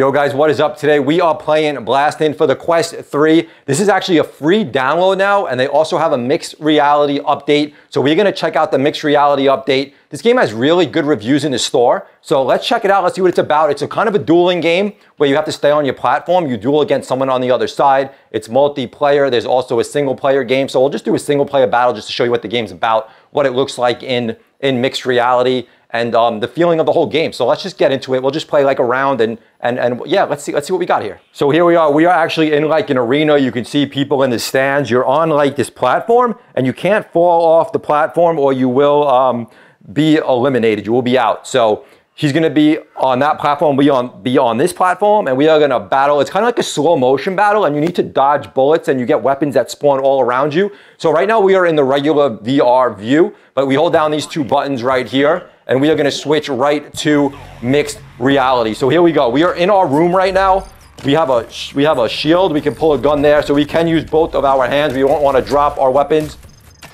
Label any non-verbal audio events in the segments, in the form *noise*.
Yo guys, what is up today? We are playing Blaston for the Quest 3. This is actually a free download now, and they also have a mixed reality update. So we're gonna check out the mixed reality update. This game has really good reviews in the store. So let's check it out, let's see what it's about. It's a kind of a dueling game where you have to stay on your platform. You duel against someone on the other side. It's multiplayer, there's also a single player game. So we'll just do a single player battle just to show you what the game's about, what it looks like in, in mixed reality and um, the feeling of the whole game. So let's just get into it. We'll just play like a round and and and yeah, let's see let's see what we got here. So here we are. We are actually in like an arena. You can see people in the stands. You're on like this platform, and you can't fall off the platform or you will um, be eliminated. You will be out. So he's to be on that platform, be on, be on this platform, and we are to battle. It's kind of like a slow motion battle, and you need to dodge bullets, and you get weapons that spawn all around you. So right now we are in the regular VR view, but we hold down these two buttons right here, and we are gonna switch right to mixed reality. So here we go. We are in our room right now. We have a we have a shield. We can pull a gun there, so we can use both of our hands. We don't want to drop our weapons,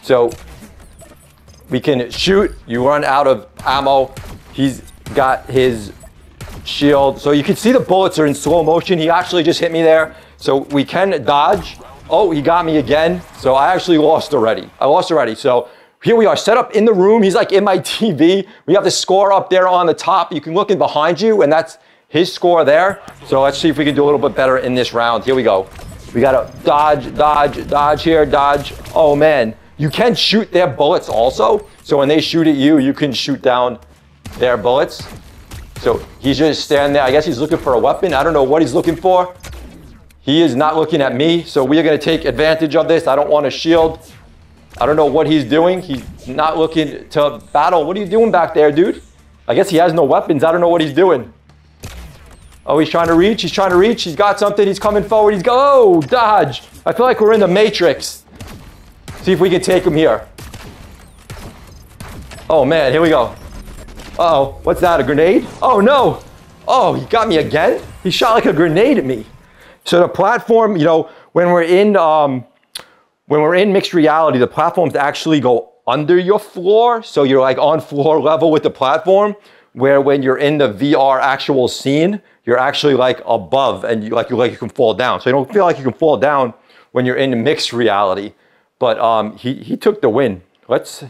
so we can shoot. You run out of ammo. He's got his shield, so you can see the bullets are in slow motion. He actually just hit me there, so we can dodge. Oh, he got me again. So I actually lost already. I lost already. So here we are set up in the room. He's like in my TV. We have the score up there on the top. You can look in behind you and that's his score there. So let's see if we can do a little bit better in this round. Here we go. We got to dodge, dodge, dodge here, dodge. Oh man, you can shoot their bullets also. So when they shoot at you, you can shoot down their bullets. So he's just standing there. I guess he's looking for a weapon. I don't know what he's looking for. He is not looking at me. So we are going to take advantage of this. I don't want a shield. I don't know what he's doing. He's not looking to battle. What are you doing back there, dude? I guess he has no weapons. I don't know what he's doing. Oh, he's trying to reach. He's trying to reach. He's got something. He's coming forward. He's go. Oh, dodge. I feel like we're in the Matrix. See if we can take him here. Oh, man. Here we go. Uh oh What's that? A grenade? Oh, no. Oh, he got me again? He shot like a grenade at me. So the platform, you know, when we're in um, when we're in mixed reality, the platforms actually go under your floor. So you're like on floor *laughs* level with the platform, where when you're in the VR actual scene, you're actually like above and you like you like you can fall down. So you don't feel like you can fall down when you're in mixed reality. But um, he he took the win. Let's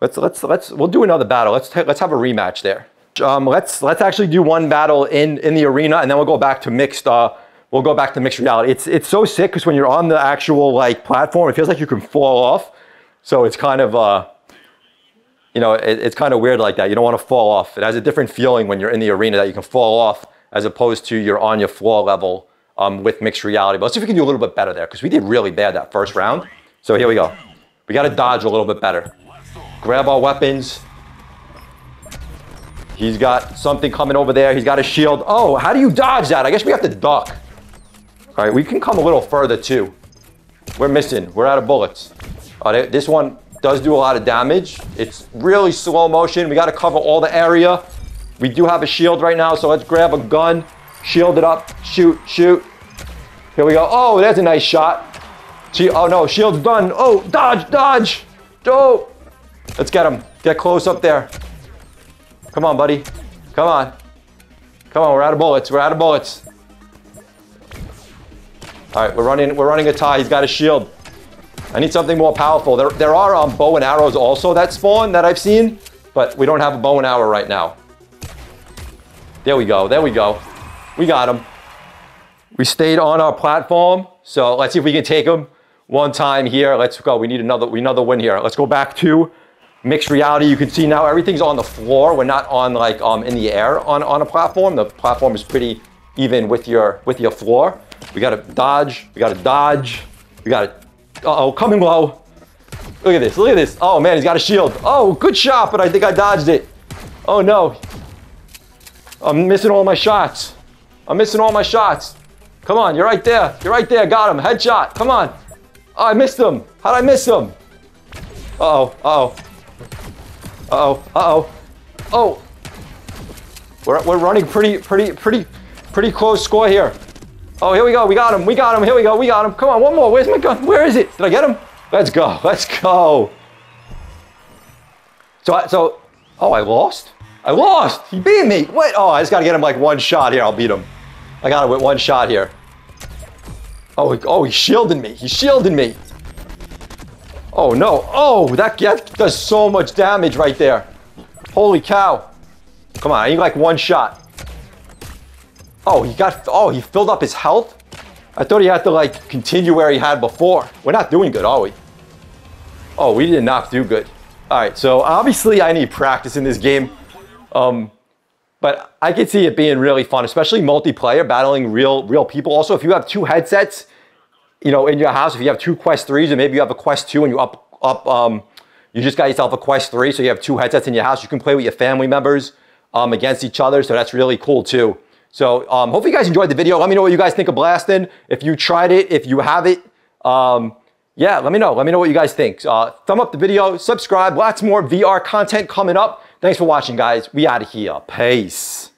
let's let's let's we'll do another battle. Let's let's have a rematch there. Um, let's let's actually do one battle in in the arena and then we'll go back to mixed uh, we'll go back to mixed reality. It's, it's so sick because when you're on the actual like platform, it feels like you can fall off. So it's kind of, uh, you know, it, it's kind of weird like that. You don't want to fall off. It has a different feeling when you're in the arena that you can fall off as opposed to you're on your floor level um, with mixed reality. But let's see if we can do a little bit better there because we did really bad that first round. So here we go. We got to dodge a little bit better. Grab our weapons. He's got something coming over there. He's got a shield. Oh, how do you dodge that? I guess we have to duck. All right, we can come a little further too. We're missing. We're out of bullets. This one does do a lot of damage. It's really slow motion. We got to cover all the area. We do have a shield right now, so let's grab a gun, shield it up, shoot, shoot. Here we go. Oh, there's a nice shot. Oh no, shield's done. Oh, dodge, dodge. Oh, let's get him. Get close up there. Come on, buddy. Come on. Come on, we're out of bullets. We're out of bullets. All right, we're running, we're running a tie. He's got a shield. I need something more powerful. There, there are um, bow and arrows also that spawn that I've seen, but we don't have a bow and arrow right now. There we go, there we go. We got him. We stayed on our platform, so let's see if we can take him one time here. Let's go, we need another, we another win here. Let's go back to mixed reality. You can see now everything's on the floor. We're not on like um, in the air on, on a platform. The platform is pretty even with your, with your floor. We gotta dodge. We gotta dodge. We gotta, uh-oh, coming low. Look at this, look at this. Oh man, he's got a shield. Oh, good shot, but I think I dodged it. Oh no. I'm missing all my shots. I'm missing all my shots. Come on, you're right there. You're right there, got him, headshot, come on. Oh, I missed him. How'd I miss him? Uh-oh, uh-oh. Uh-oh, uh-oh. Oh. We're, we're running pretty, pretty, pretty, pretty close score here. Oh, here we go. We got him. We got him. Here we go. We got him. Come on, one more. Where's my gun? Where is it? Did I get him? Let's go. *laughs* Let's go. So, I, so, oh, I lost? I lost. He beat me. Wait. Oh, I just got to get him like one shot here. I'll beat him. I got it with one shot here. Oh, oh, he's shielding me. He's shielding me. Oh no. Oh, that, that does so much damage right there. Holy cow. Come on, I need like one shot. Oh, he got, oh, he filled up his health? I thought he had to like continue where he had before. We're not doing good, are we? Oh, we did not do good. All right, so obviously I need practice in this game. Um, but I could see it being really fun, especially multiplayer, battling real real people. Also, if you have two headsets, you know, in your house, if you have two Quest 3s and maybe you have a Quest 2 and you up up um, you just got yourself a Quest 3, so you have two headsets in your house, you can play with your family members um, against each other, so that's really cool too. So um, hopefully you guys enjoyed the video. Let me know what you guys think of Blaston. If you tried it, if you have it, um, yeah, let me know. Let me know what you guys think. Uh, thumb up the video, subscribe. Lots more VR content coming up. Thanks for watching, guys. We out of here. Peace.